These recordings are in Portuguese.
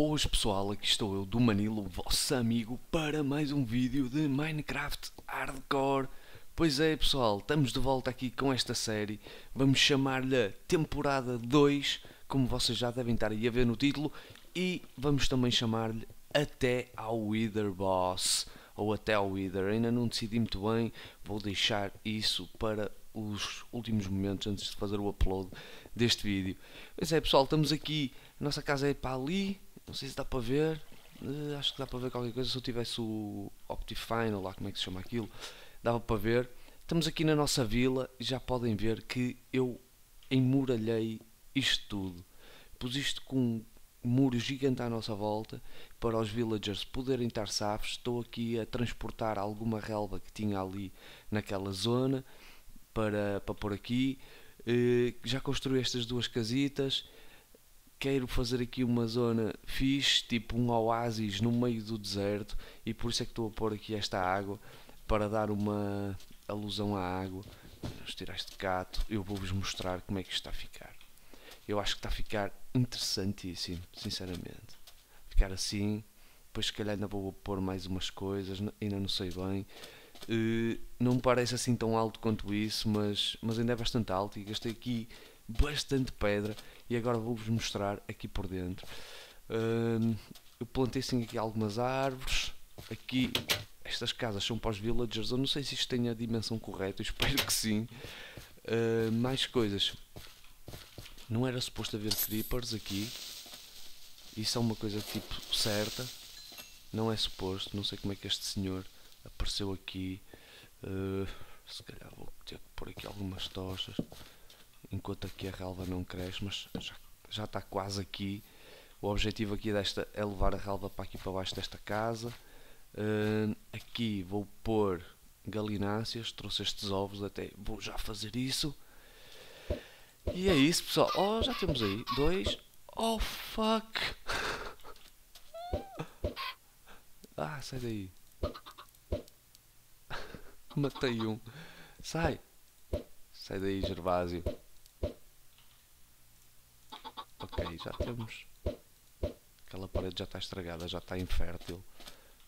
Boas pessoal, aqui estou eu do Manilo, vosso amigo, para mais um vídeo de Minecraft Hardcore. Pois é pessoal, estamos de volta aqui com esta série, vamos chamar-lhe Temporada 2, como vocês já devem estar aí a ver no título, e vamos também chamar-lhe Até ao Wither Boss, ou Até ao Wither, ainda não decidi muito bem, vou deixar isso para os últimos momentos antes de fazer o upload deste vídeo. Pois é pessoal, estamos aqui, a nossa casa é para ali, não sei se dá para ver. Uh, acho que dá para ver qualquer coisa. Se eu tivesse o Optifine, ou lá como é que se chama aquilo, dava para ver. Estamos aqui na nossa vila e já podem ver que eu emuralhei isto tudo. Pus isto com um muro gigante à nossa volta para os villagers poderem estar safos. Estou aqui a transportar alguma relva que tinha ali naquela zona para, para pôr aqui. Uh, já construí estas duas casitas quero fazer aqui uma zona fixe, tipo um oásis no meio do deserto e por isso é que estou a pôr aqui esta água para dar uma alusão à água. Vamos tirar este gato, eu vou-vos mostrar como é que está a ficar. Eu acho que está a ficar interessantíssimo, sinceramente. Ficar assim, depois se calhar ainda vou pôr mais umas coisas, ainda não sei bem. Uh, não me parece assim tão alto quanto isso, mas, mas ainda é bastante alto e gastei aqui bastante pedra e agora vou-vos mostrar aqui por dentro. Uh, eu plantei assim aqui algumas árvores. Aqui estas casas são para os villagers. Eu não sei se isto tem a dimensão correta, espero que sim. Uh, mais coisas. Não era suposto haver creepers aqui. Isso é uma coisa tipo certa. Não é suposto. Não sei como é que este senhor apareceu aqui. Uh, se calhar vou ter que pôr aqui algumas tochas enquanto aqui a relva não cresce, mas já, já está quase aqui. O objetivo aqui desta é levar a relva para aqui para baixo desta casa. Uh, aqui vou pôr galináceas, trouxe estes ovos, até vou já fazer isso. E é isso pessoal. Oh, já temos aí dois. Oh fuck! Ah, sai daí. Matei um. Sai! Sai daí, Gervásio já temos. Aquela parede já está estragada, já está infértil.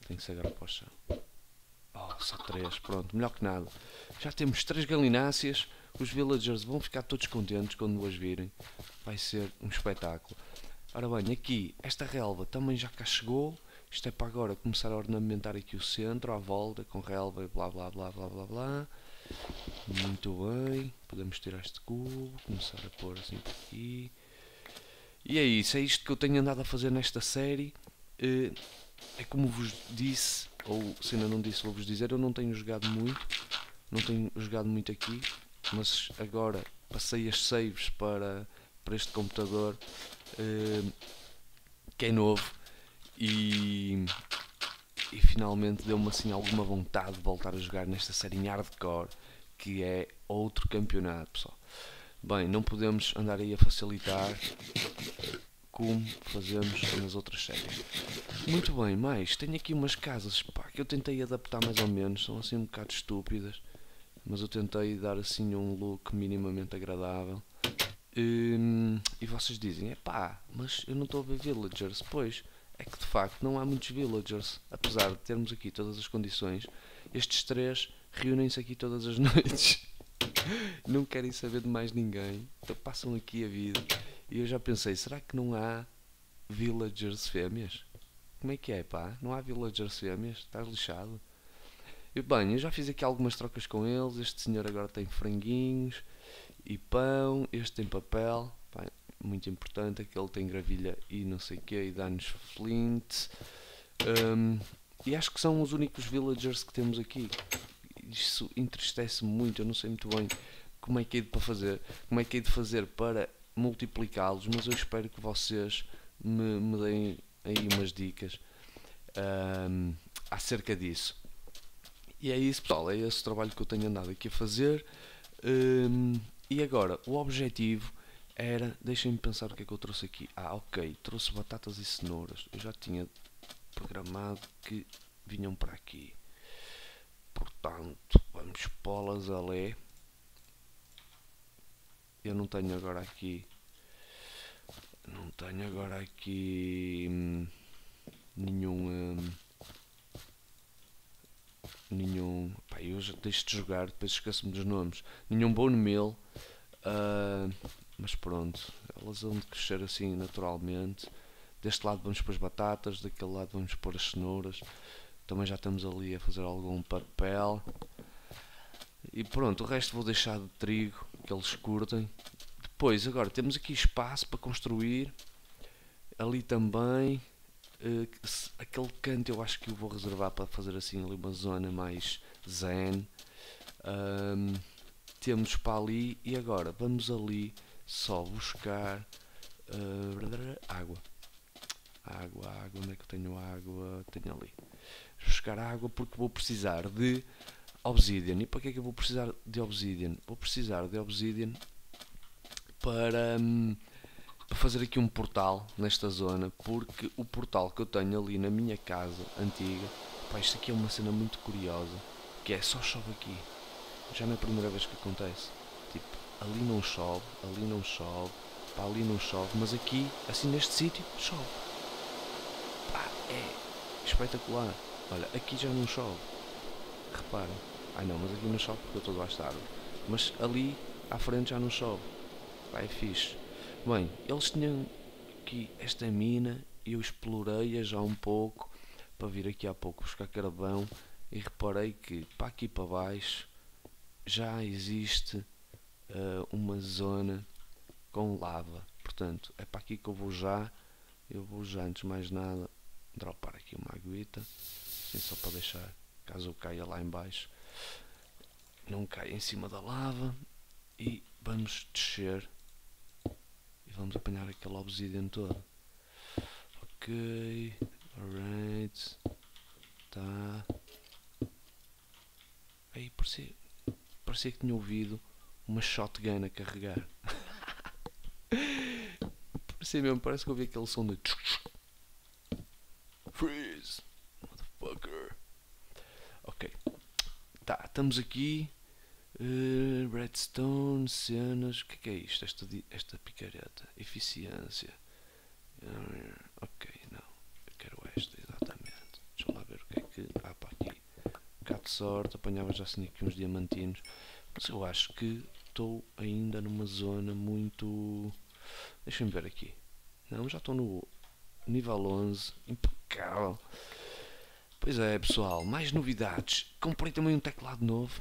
Tem que ser agora para o chão. Oh, só três, pronto, melhor que nada. Já temos três galináceas. Os villagers vão ficar todos contentes quando as virem. Vai ser um espetáculo. Ora bem, aqui, esta relva também já cá chegou. Isto é para agora começar a ornamentar aqui o centro, à volta, com relva e blá blá blá blá blá blá. Muito bem. Podemos tirar este cubo, começar a pôr assim por aqui. E é isso, é isto que eu tenho andado a fazer nesta série. Eh, é como vos disse, ou se ainda não disse, vou-vos dizer, eu não tenho jogado muito, não tenho jogado muito aqui, mas agora passei as saves para, para este computador eh, que é novo e, e finalmente deu-me assim alguma vontade de voltar a jogar nesta série em hardcore que é outro campeonato pessoal. Bem, não podemos andar aí a facilitar como fazemos nas outras séries. Muito bem, mais, tenho aqui umas casas pá, que eu tentei adaptar mais ou menos, são assim um bocado estúpidas, mas eu tentei dar assim um look minimamente agradável. E, hum, e vocês dizem, é pá, mas eu não estou a ver villagers. Pois, é que de facto não há muitos villagers, apesar de termos aqui todas as condições, estes três reúnem-se aqui todas as noites não querem saber de mais ninguém, então passam aqui a vida. E eu já pensei, será que não há villagers fêmeas? Como é que é, pá? Não há villagers fêmeas? Estás lixado? E, bem, eu já fiz aqui algumas trocas com eles. Este senhor agora tem franguinhos e pão. Este tem papel. Muito importante. Aquele tem gravilha e não sei o que. E dá-nos flint. Um, e acho que são os únicos villagers que temos aqui isso entristece muito. Eu não sei muito bem como é que é de para fazer, como é que é de fazer para multiplicá-los, mas eu espero que vocês me, me deem aí umas dicas um, acerca disso. E é isso, pessoal. É esse trabalho que eu tenho andado aqui a fazer. Um, e agora, o objetivo era. Deixem-me pensar o que é que eu trouxe aqui. Ah, ok. Trouxe batatas e cenouras. Eu já tinha programado que vinham para aqui. Portanto, vamos pô-las a ler. Eu não tenho agora aqui não tenho agora aqui hum, nenhum. Hum, nenhum. Pá, eu já deixo de jogar, depois esqueço-me dos nomes. Nenhum bone meal. Uh, mas pronto, elas vão crescer assim naturalmente. Deste lado vamos pôr as batatas, daquele lado vamos pôr as cenouras. Também já estamos ali a fazer algum papel. E pronto, o resto vou deixar de trigo, que eles curtem. Depois, agora, temos aqui espaço para construir. Ali também. Uh, aquele canto eu acho que eu vou reservar para fazer assim ali uma zona mais zen. Um, temos para ali e agora vamos ali só buscar uh, água. Água, água, onde é que eu tenho água? Tenho ali. Buscar água porque vou precisar de obsidian. E para que é que eu vou precisar de obsidian? Vou precisar de obsidian para, hum, para fazer aqui um portal nesta zona, porque o portal que eu tenho ali na minha casa antiga, pá, isto aqui é uma cena muito curiosa, que é só chove aqui. Já não é a primeira vez que acontece. Tipo, ali não chove, ali não chove, pá, ali não chove, mas aqui, assim neste sítio, chove. Pá, é espetacular. Olha, aqui já não chove. Reparem. Ai não, mas aqui não chove porque eu estou debaixo da árvore. Mas ali à frente já não chove. Pá, é fixe. Bem, eles tinham aqui esta mina e eu explorei-a já um pouco para vir aqui há pouco buscar carvão e reparei que para aqui para baixo já existe uh, uma zona com lava. Portanto, é para aqui que eu vou já. Eu vou já, antes de mais nada, dropar aqui uma aguita. Assim só para deixar, caso eu caia lá embaixo, não caia em cima da lava. E vamos descer. E vamos apanhar aquele obsidian todo. Ok. Alright. Tá. Aí parecia parecia que tinha ouvido uma shotgun a carregar. parecia mesmo, parece que ouvi aquele som de Freeze! Motherfucker! Ok. Tá, estamos aqui. Uh, redstone, cenas. O que é, é isto? Esta, esta picareta. Eficiência. Ok, não. Eu quero esta, exatamente. Deixa lá ver o que é que. Ah, pá, aqui bocado de sorte, apanhava já assim aqui uns diamantinos. Mas eu acho que estou ainda numa zona muito. Deixa-me ver aqui. Não, já estou no nível 11. Impecável. Pois é, pessoal, mais novidades. Comprei também um teclado novo.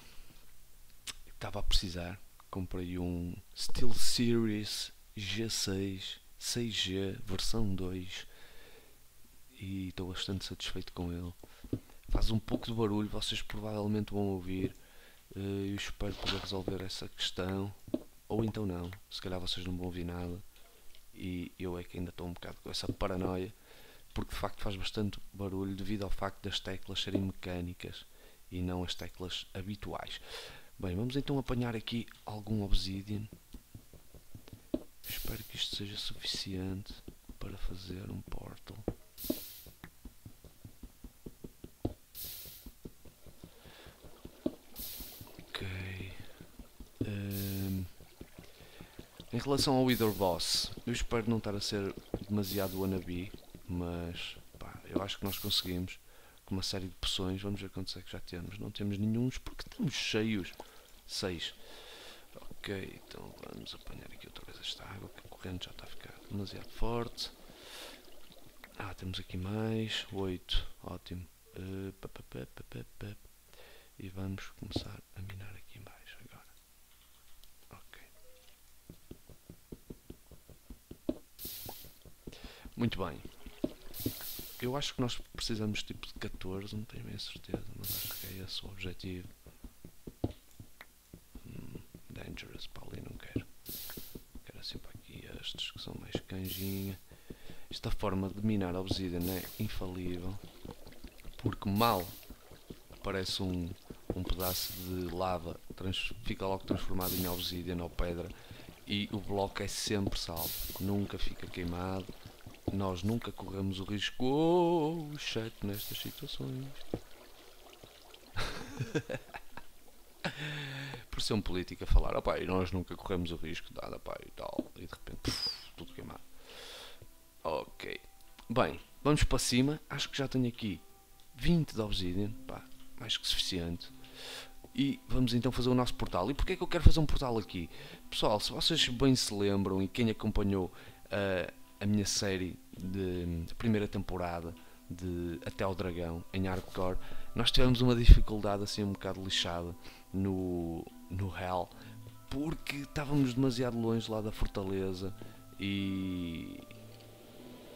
Estava a precisar. Comprei um Steel Series G6 6G versão 2 e estou bastante satisfeito com ele faz um pouco de barulho, vocês provavelmente vão ouvir. Eh, eu espero poder resolver essa questão. Ou então não, se calhar vocês não vão ouvir nada. E eu é que ainda estou um bocado com essa paranoia. Porque de facto faz bastante barulho devido ao facto das teclas serem mecânicas e não as teclas habituais. Bem, vamos então apanhar aqui algum obsidian. Espero que isto seja suficiente para fazer um portal. Em relação ao Wither Boss, eu espero não estar a ser demasiado wannabe, mas pá, eu acho que nós conseguimos com uma série de poções. Vamos ver quantos é que já temos. Não temos nenhum porque estamos cheios. 6. Ok, então vamos apanhar aqui outra vez esta água, que a corrente já está a ficar demasiado forte. Ah, temos aqui mais. 8. Ótimo. Uh, e vamos começar a minar aqui. Muito bem. Eu acho que nós precisamos tipo de 14, não tenho bem certeza, mas acho que é esse o objetivo. Hum, dangerous, para ali não quero. Quero assim para aqui estes que são mais canjinha. Esta forma de minar a obsidian é infalível. Porque mal aparece um, um pedaço de lava, trans, fica logo transformado em obsidian ou pedra e o bloco é sempre salvo, nunca fica queimado nós nunca corremos o risco oh, chato nestas situações. Por ser um político a falar, opá, e nós nunca corremos o risco, nada, pá, e tal, e de repente, puf, tudo queimado. Ok. Bem, vamos para cima. Acho que já tenho aqui 20 de obsidian. Pá, mais que suficiente. E vamos então fazer o nosso portal. E porquê é que eu quero fazer um portal aqui? Pessoal, se vocês bem se lembram e quem acompanhou uh, a minha série de, primeira temporada de Até ao Dragão em Hardcore, nós tivemos uma dificuldade assim um bocado lixada no, no Hell porque estávamos demasiado longe lá da fortaleza e,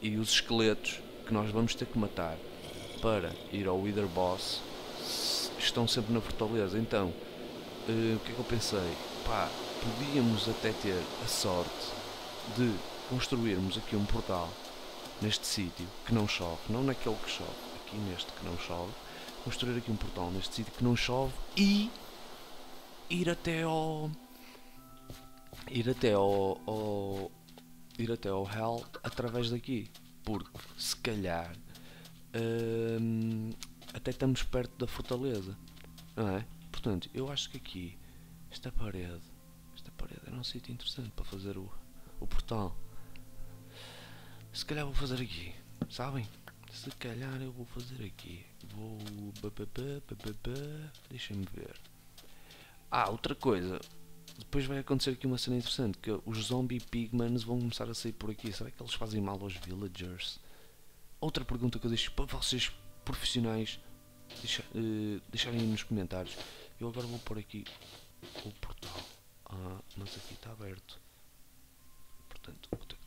e os esqueletos que nós vamos ter que matar para ir ao Wither Boss estão sempre na fortaleza. Então, uh, o que é que eu pensei? Pá, podíamos até ter a sorte de construirmos aqui um portal neste sítio que não chove, não naquele que chove, aqui neste que não chove, construir aqui um portal neste sítio que não chove e ir até ao ir até ao, ao ir até ao Hell através daqui porque se calhar hum, até estamos perto da fortaleza não é? portanto eu acho que aqui esta parede esta parede era um sítio interessante para fazer o, o portal se calhar vou fazer aqui sabem? se calhar eu vou fazer aqui vou deixem-me ver ah, outra coisa depois vai acontecer aqui uma cena interessante que os zombie pigmans vão começar a sair por aqui. Será que eles fazem mal aos villagers? Outra pergunta que eu deixo para vocês profissionais deixa, uh, deixarem nos comentários. Eu agora vou pôr aqui o portal. Ah, mas aqui está aberto. Portanto, vou ter.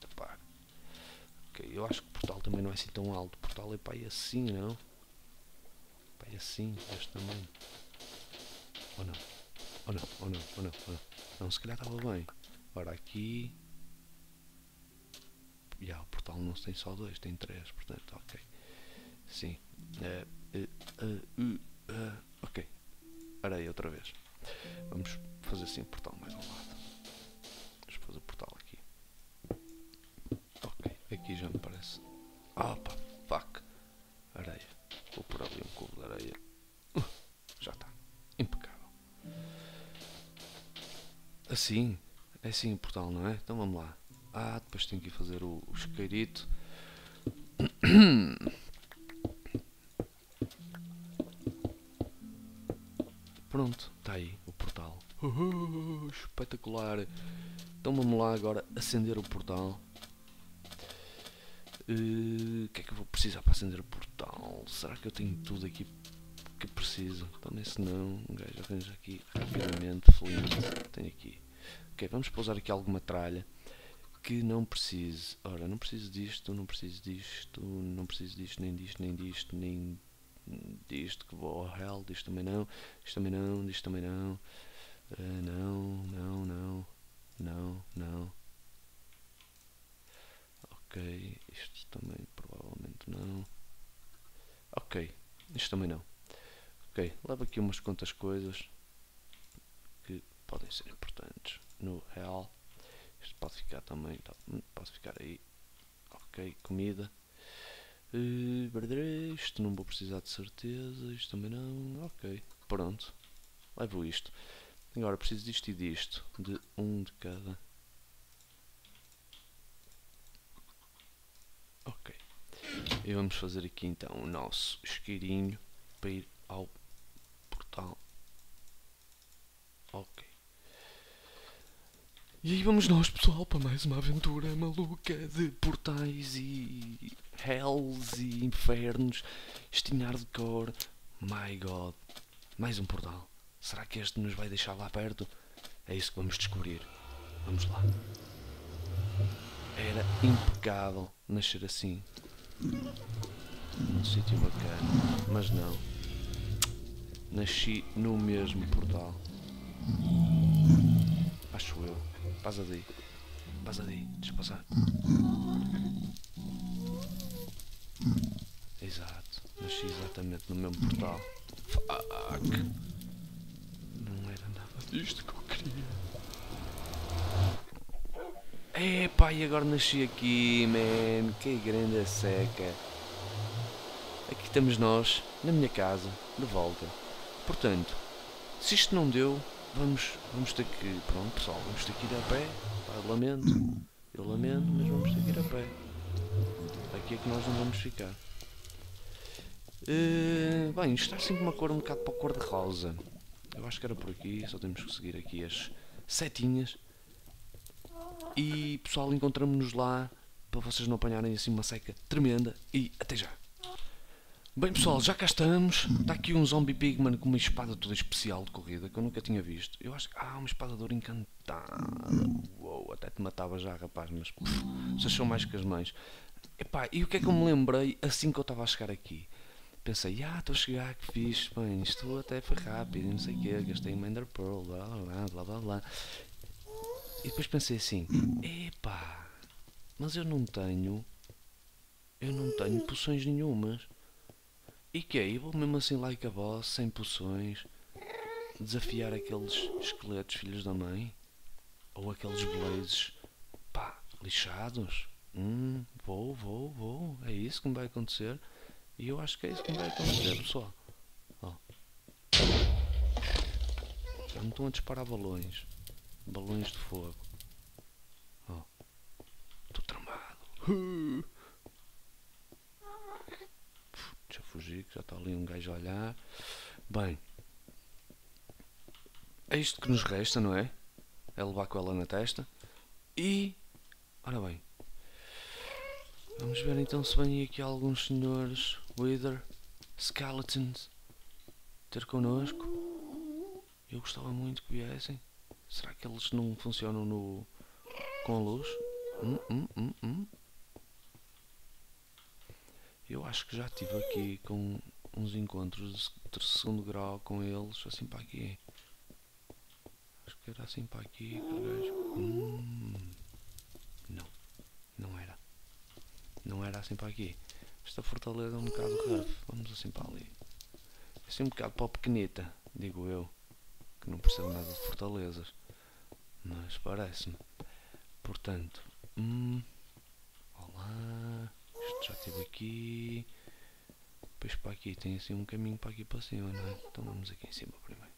Ok, eu acho que o portal também não é assim tão alto. O portal é para aí assim, não? Para aí assim, deste tamanho. Ou não? Ou não, ou não, ou não, ou não. Não, se calhar estava bem. Ora, aqui... Já, o portal não tem só dois, tem três, portanto, ok. Sim. Uh, uh, uh, ok. Outra vez. Vamos fazer assim o portal mais ao lado. Vamos fazer o portal aqui. Ok, aqui já me parece. Opa, fuck. Areia. Vou pôr ali um cubo de areia. já está. Impecável. Assim? É assim o portal, não é? Então vamos lá. Ah, depois tenho que ir fazer o, o. Pronto, está aí o portal. Uh, espetacular. Então vamos lá agora acender o portal. Eh, o uh, que é que eu vou precisar para acender o portal? Será que eu tenho tudo aqui que preciso. Também se não, um gajo arranja aqui rapidamente. Tenho aqui. Ok, vamos pousar aqui alguma tralha que não precise. Ora, não preciso disto, não preciso disto, não preciso disto, nem disto, nem disto, nem disto que vou ao hell, disto também não, disto também não, disto também não. Uh, não, não, não, não, não. Isto também provavelmente não. Ok, isto também não. Ok, leva aqui umas quantas coisas que podem ser importantes no real. Isto pode ficar também, tá, hum, pode ficar aí. Ok, comida. Uh, isto não vou precisar de certeza, isto também não. Ok, pronto. Levo isto. Agora preciso disto e disto, de um de cada. Ok. E vamos fazer aqui então o nosso isqueirinho para ir ao tal. Ok. E aí vamos nós, pessoal, para mais uma aventura maluca de portais e hells e infernos. Estinhar de cor. My God. Mais um portal. Será que este nos vai deixar lá perto? É isso que vamos descobrir. Vamos lá. Era impecável nascer assim. Num sítio bacana. Mas não nasci no mesmo portal. Acho eu. Passa daí. Passa daí. Deixa passar. Exato. Nasci exatamente no mesmo portal. Fuck. Não era nada disto que eu queria. Epá, e agora nasci aqui, man. Que grande seca. Aqui estamos nós, na minha casa, de volta. Portanto, se isto não deu, vamos, vamos ter que. Pronto, pessoal, vamos ter que ir a pé. Lamento, eu lamento, mas vamos ter que ir a pé. Aqui é que nós não vamos ficar. Uh, bem, isto está assim com uma cor um bocado para a cor de rosa. Eu acho que era por aqui, só temos que seguir aqui as setinhas. E pessoal, encontramos-nos lá para vocês não apanharem assim uma seca tremenda. E até já! Bem pessoal, já cá estamos. Está aqui um zombie pigman com uma espada toda especial de corrida que eu nunca tinha visto. Eu acho que. Ah, uma espada de ouro encantada. Uou, até te matava já, rapaz, mas. Pff, vocês são mais que as mães. Epá, e o que é que eu me lembrei assim que eu estava a chegar aqui? Pensei, ah, estou a chegar, que fixe, bem, isto até foi rápido, não sei o quê, gastei uma Ender Pearl, blá blá blá blá blá. E depois pensei assim, epá, mas eu não tenho. Eu não tenho poções nenhumas. E que é? Eu vou mesmo assim like a boss, sem poções, desafiar aqueles esqueletos filhos da mãe? Ou aqueles blazes, pá, lixados? Hum, vou, vou, vou, é isso que me vai acontecer. E eu acho que é isso que me vai acontecer, pessoal. Ó. Já me estão a disparar balões. Balões de fogo. Ó. Estou tramado. Deixa eu fugir, que já está ali um gajo a olhar. Bem. É isto que nos resta, não é? É levar com ela na testa. E. Ora bem. Vamos ver então se vêm aqui alguns senhores Wither Skeletons ter connosco. Eu gostava muito que viessem. Será que eles não funcionam no com a luz? Hum, hum, hum, hum. Eu acho que já estive aqui com uns encontros de segundo grau com eles, assim para aqui. Acho que era assim para aqui, hum. Não, não era. Não era assim para aqui. Esta fortaleza é um bocado rough. Vamos assim para ali. É assim um bocado para o pequenita, digo eu. Que não percebo nada de fortalezas. Mas parece-me. Portanto, hum, olá. Isto já estive aqui. Depois para aqui tem assim um caminho para aqui para cima, não é? Então vamos aqui em cima primeiro.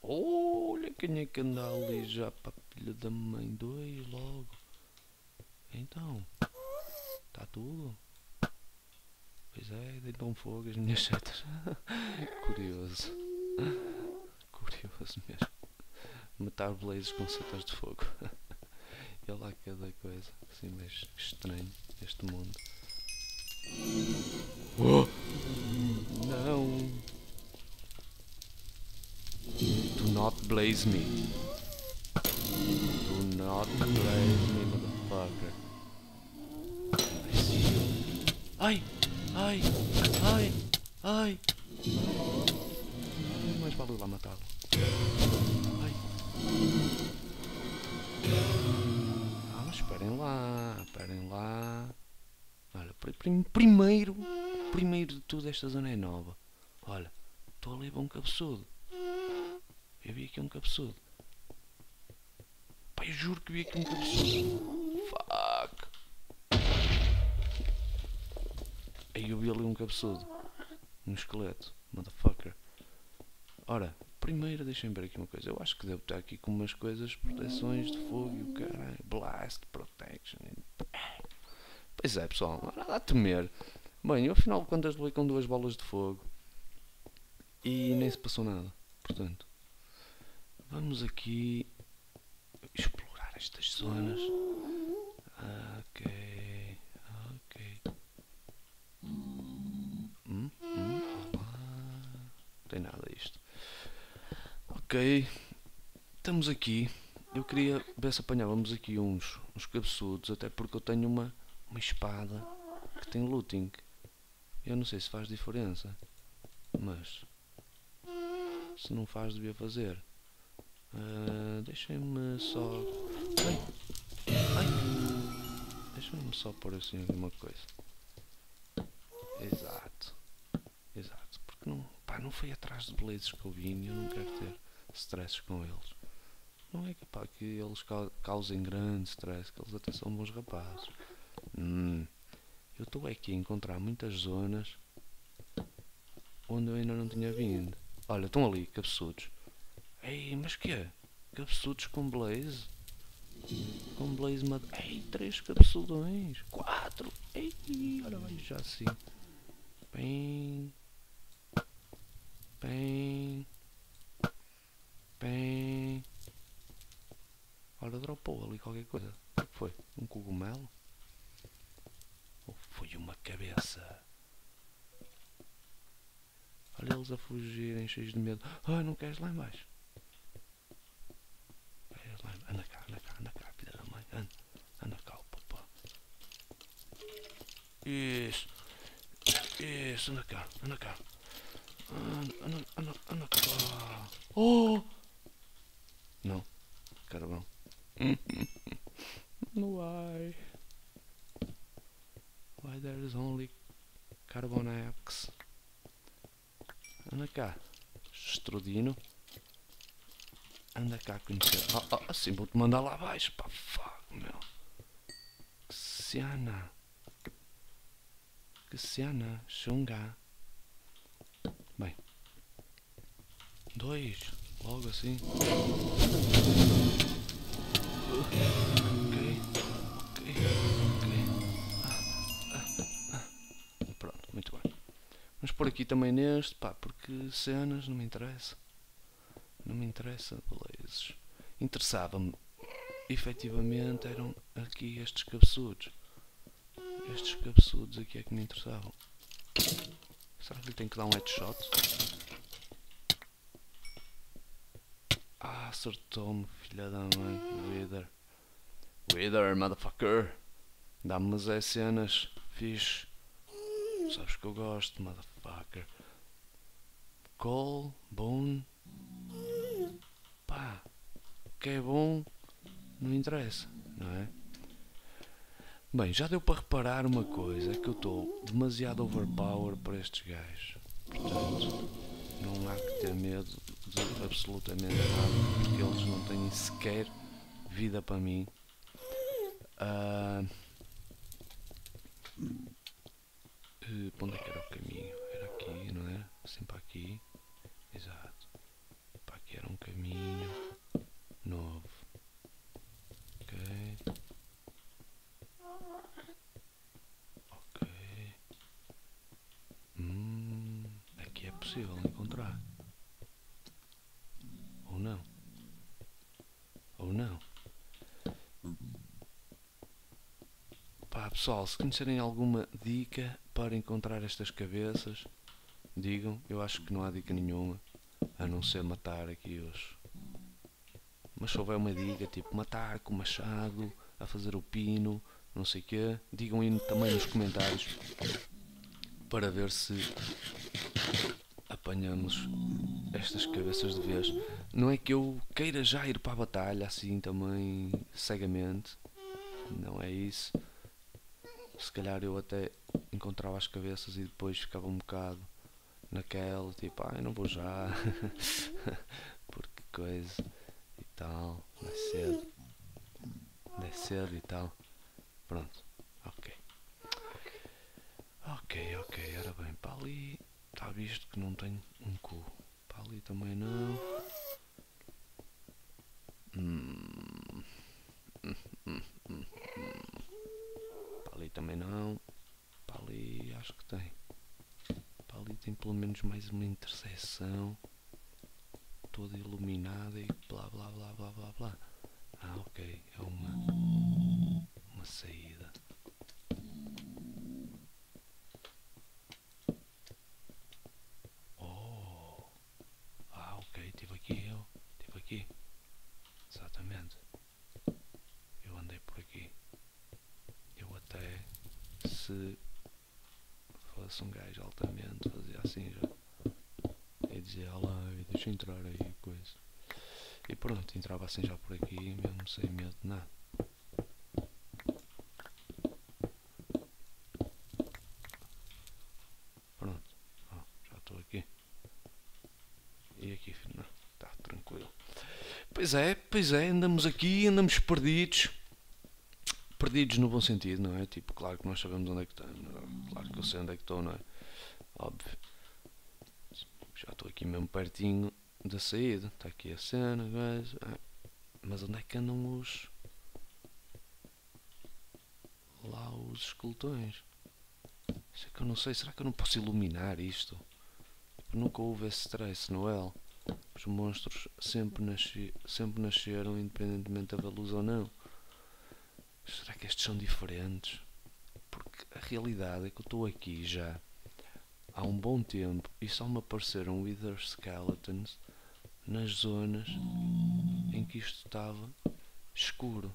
Olha quem é que anda ali já para a filha da mãe dois logo. Então, está tudo? Pois é, deitam fogo as minhas setas. Curioso. Curioso mesmo. Matar blazes com setas de fogo. e lá cada coisa assim mais estranho neste mundo. Oh! Não! Do not blaze me. Do not blaze me, motherfucker. Ai! Ai! Ai! Ai! Ai, mas vale lá matá-lo. Ah, mas esperem lá, esperem lá. Olha, primeiro, primeiro de tudo esta zona é nova. Olha, estou ali para um cabeçudo. Eu vi aqui um cabeçudo. Pai, juro que vi aqui um cabeçudo. Fuck. Aí eu vi ali um cabeçudo. Um esqueleto. Motherfucker. Ora, primeiro deixem ver aqui uma coisa. Eu acho que devo estar aqui com umas coisas, proteções de fogo e o caralho. Blast protection. Pois é, pessoal, não há nada a temer. Bem, eu afinal de contas levei com duas bolas de fogo e nem se passou nada. Portanto, vamos aqui explorar estas zonas. Ok, ok. Hum, hum. Não tem nada isto. Ok, estamos aqui. Eu queria ver se apanhávamos aqui uns, uns cabeçudos, até porque eu tenho uma uma espada que tem looting. Eu não sei se faz diferença, mas se não faz, devia fazer. Uh, Deixem-me só. Ai! Ai! Deixem-me só pôr assim alguma coisa. Exato. Exato. Porque não, pá, não foi atrás de blazes que eu vim e eu não quero ter stresses com eles. Não é que, pá, que eles causem grande stress, que eles até são bons rapazes. Hum, eu estou aqui a encontrar muitas zonas onde eu ainda não tinha vindo. Olha, estão ali, cabeçudos. Ei, mas que é? Cabeçudos com blaze? Com Blaze Mad. Ei, três cabeçudões. Quatro. Ei, olha, vai já assim. Bem. Bem. Olha, dropou ali qualquer coisa. O que foi? Um cogumelo? Ou foi uma cabeça? Olha eles a fugirem, cheios de medo. Ah, não queres lá embaixo? Queres lá embaixo? Anda cá, anda cá, anda cá, filha da mãe. Anda, anda cá, papá. Isso. Isso, anda cá, anda cá. Anda, anda, anda, anda cá. Oh! Não. Carvão. Why? Why there is only carbon axe? Anda cá, Estrudino. Anda cá conhecer. Oh, oh, assim vou-te mandar lá abaixo. Pá, fuck, meu. Que cena. Que cena. Xunga. Bem. Dois. Logo assim. Ok. Ok. Ok. Ah, ah, ah. Pronto, muito bem. Vamos por aqui também neste, pá, porque cenas não me interessa. Não me interessa, belezes. Interessava-me, efetivamente, eram aqui estes cabeçudos. Estes cabeçudos aqui é que me interessavam. Será que lhe tenho que dar um headshot? Acertou-me, filha da mãe. Wither. Wither, motherfucker. Dá-me umas cenas. Fixe. Sabes que eu gosto, motherfucker. Coal, bone. Pá, o que é bom não interessa, não é? Bem, já deu para reparar uma coisa, é que eu estou demasiado overpower para estes gajos. Portanto, não há que ter medo de absolutamente nada, porque eles não têm sequer vida para mim. Uh, para onde é que era o caminho? Era aqui, não era? Sempre aqui. Exato. Para aqui era um caminho novo. Ok. Ok. Hum, aqui é possível encontrar. Ou não? Ou não? Pá, pessoal, se conhecerem alguma dica para encontrar estas cabeças, digam. Eu acho que não há dica nenhuma, a não ser matar aqui os. Mas se houver uma dica, tipo matar com machado, a fazer o pino, não sei o quê, digam aí também nos comentários para ver se apanhamos estas cabeças de vez. Não é que eu queira já ir para a batalha assim também cegamente, não é isso. Se calhar eu até encontrava as cabeças e depois ficava um bocado naquela, tipo, ai ah, não vou já, porque coisa e tal, é cedo, é cedo e tal. Pronto, ok. Ok, ok, ora bem, para ali está visto que não tenho um cu. Para ali também não. Para ali também não. Para ali acho que tem. Para ali tem pelo menos mais uma interseção. Toda iluminada e blá blá blá blá blá blá. Ah ok, é uma, uma saída. Oh! Ah ok, estive aqui eu. Estive aqui. Exatamente. Eu andei por aqui. Eu até se fosse um gajo altamente fazia assim já. E dizia lá, deixa entrar aí coisa. E pronto, entrava assim já por aqui mesmo sem medo de nada. Pronto, ó, já estou aqui. E aqui, não, está tranquilo. Pois é, pois é, andamos aqui, andamos perdidos. Perdidos no bom sentido, não é? Tipo, claro que nós sabemos onde é que estamos. Claro que eu sei onde é que estou, não é? Óbvio mesmo pertinho da saída. Está aqui a cena, mas, ah, mas onde é que andam os. lá os escultões? Isso é que eu não sei, será que eu não posso iluminar isto? Nunca houve esse stress Noel Os monstros sempre, nasci, sempre nasceram independentemente da luz ou não. Será que estes são diferentes? Porque a realidade é que eu estou aqui já há um bom tempo e só me apareceram Wither Skeletons nas zonas em que isto estava escuro.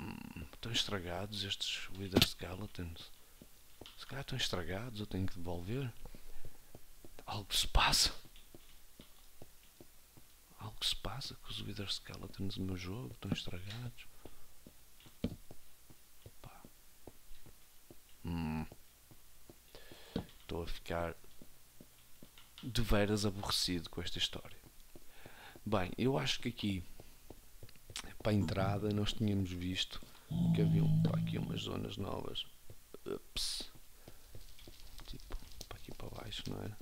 Hum, estão estragados estes Wither Skeletons. Se calhar estão estragados, eu tenho que devolver. Algo se passa. Algo se passa com os Wither Skeletons do meu jogo, estão estragados. Estou a ficar de veras aborrecido com esta história. Bem, eu acho que aqui para a entrada nós tínhamos visto que havia aqui umas zonas novas. Ups. Tipo, para aqui para baixo, não era?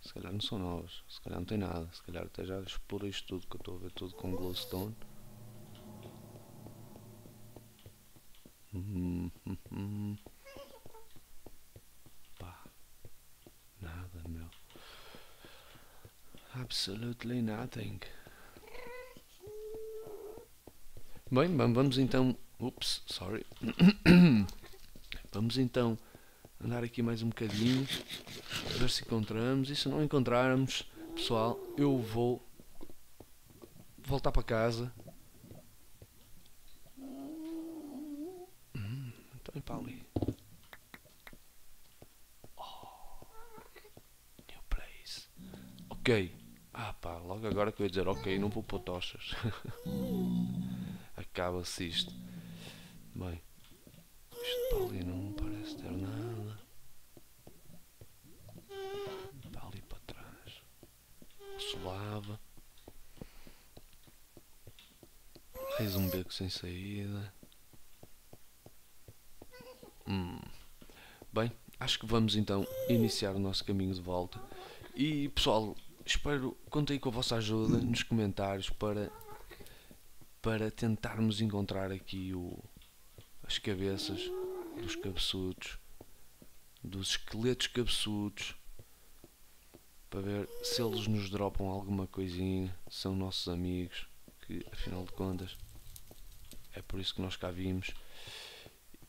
Se calhar não são novas, se calhar não tem nada, se calhar até já explorei isto tudo que eu estou a ver tudo com glowstone. Hum. Pá, nada, meu. Absolutely nothing. Bem, vamos então. Ups, sorry. vamos então andar aqui mais um bocadinho. Ver se encontramos. E se não encontrarmos, pessoal, eu vou voltar para casa Vem para ali. Oh, new place. Ok. Pá, logo agora que eu ia dizer ok, não vou pôr tochas. Acaba-se isto. Bem, isto para ali não parece ter nada. Para ali para trás. Suave. Mais um beco sem saída. Hum. Bem, acho que vamos então iniciar o nosso caminho de volta. E pessoal, espero contem com a vossa ajuda nos comentários para para tentarmos encontrar aqui o, as cabeças dos cabeçudos, dos esqueletos cabeçudos, para ver se eles nos dropam alguma coisinha, são nossos amigos, que afinal de contas é por isso que nós cá vimos.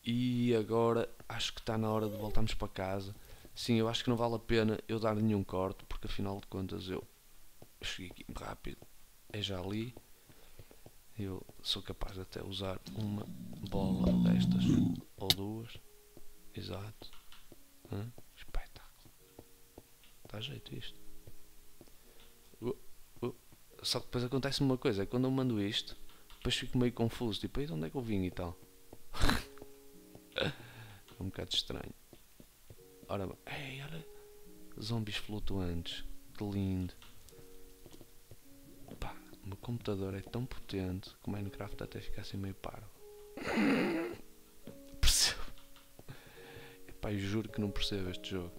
E agora acho que está na hora de voltarmos para casa. Sim, eu acho que não vale a pena eu dar nenhum corte, porque afinal de contas eu cheguei aqui rápido. É já ali. Eu sou capaz de até usar uma bola destas ou duas. Exato. Hã? Espetáculo. Está jeito isto. Uh, uh. Só que depois acontece uma coisa, é quando eu mando isto, depois fico meio confuso, tipo, aí de onde é que eu vim e tal. É um bocado estranho. Ora bem, ei, olha, zombies flutuantes, que lindo. Pá, o meu computador é tão potente que o Minecraft até fica assim meio parvo. Percebo. Pá, eu juro que não percebo este jogo.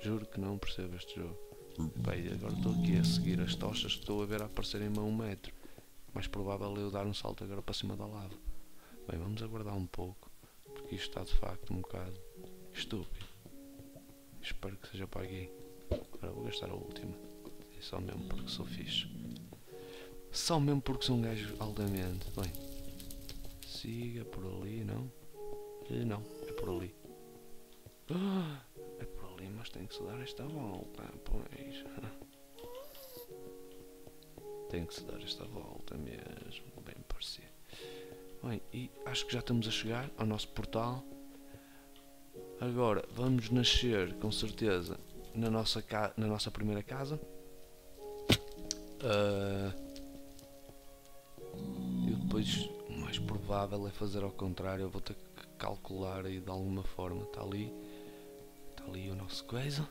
Juro que não percebo este jogo. Pá, agora estou aqui a seguir as tochas que estou a ver a aparecerem-me a um metro. Mais provável é eu dar um salto agora para cima da lava. Bem, vamos aguardar um pouco porque isto está de facto um bocado estúpido. Espero que seja para aqui. Agora vou gastar a última. É só mesmo porque sou fixe. Só mesmo porque sou um gajo altamente. Bem, siga por ali, não? E não, é por ali. Ah, é por ali, mas tem que se dar esta volta. Pois. Tem que se dar esta volta mesmo. Bem parecido. Bem, e acho que já estamos a chegar ao nosso portal. Agora vamos nascer com certeza na nossa, na nossa primeira casa. Uh, e depois o mais provável é fazer ao contrário. Eu vou ter que calcular aí de alguma forma. Está ali. Está ali o nosso coisa.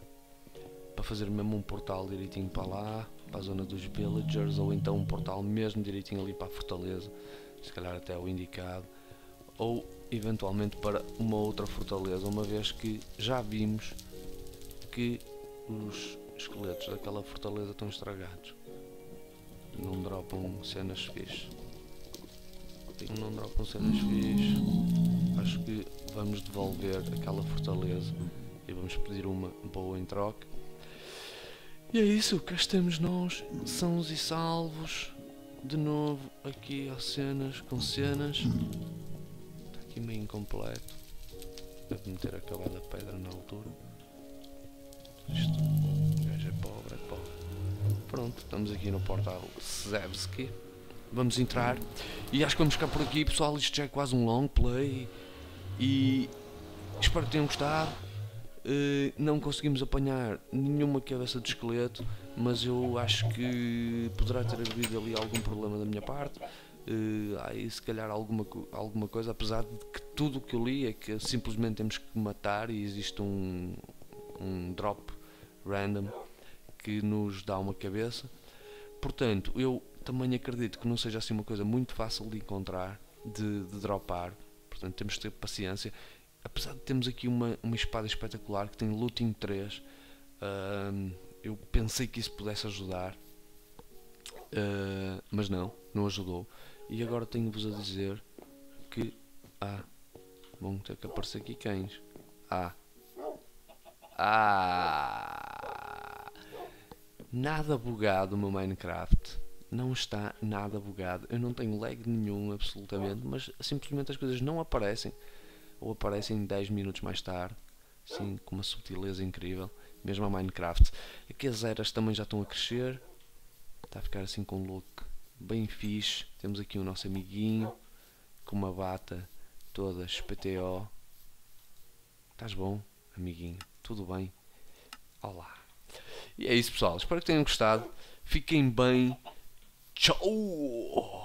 Para fazer mesmo um portal direitinho para lá, para a zona dos villagers, ou então um portal mesmo direitinho ali para a fortaleza se calhar até o indicado, ou eventualmente para uma outra fortaleza, uma vez que já vimos que os esqueletos daquela fortaleza estão estragados. Não dropam cenas dropping, não dropam cenas fixe. Acho que vamos devolver aquela fortaleza e vamos pedir uma boa em troca. E é isso, cá estamos nós, sãos e salvos. De novo aqui há cenas com cenas. Aqui meio incompleto. Deve meter acabado a pedra na altura. Isto, o gajo é pobre, é pobre. Pronto, estamos aqui no portal Zevski. Vamos entrar e acho que vamos ficar por aqui, pessoal. Isto já é quase um long play. E espero que tenham gostado. Uh, não conseguimos apanhar nenhuma cabeça de esqueleto, mas eu acho que poderá ter havido ali algum problema da minha parte. Uh, aí se calhar alguma, alguma coisa, apesar de que tudo o que eu li é que simplesmente temos que matar e existe um, um drop random que nos dá uma cabeça. Portanto, eu também acredito que não seja assim uma coisa muito fácil de encontrar, de, de dropar. Portanto, temos que ter paciência. Apesar de termos aqui uma, uma espada espetacular que tem looting 3, uh, eu pensei que isso pudesse ajudar, uh, mas não, não ajudou. E agora tenho-vos a dizer que ah, vão ter que aparecer aqui cães. Ah, ah, nada bugado no Minecraft. Não está nada bugado. Eu não tenho lag nenhum, absolutamente. Mas simplesmente as coisas não aparecem. Ou aparecem 10 minutos mais tarde. Sim, com uma subtileza incrível. Mesmo a Minecraft. Aqui as eras também já estão a crescer. Está a ficar assim com look bem fixe. Temos aqui o nosso amiguinho. Com uma bata toda XPTO. Estás bom, amiguinho? tudo bem. Olá. E é isso, pessoal. Espero que tenham gostado. Fiquem bem. Tchau!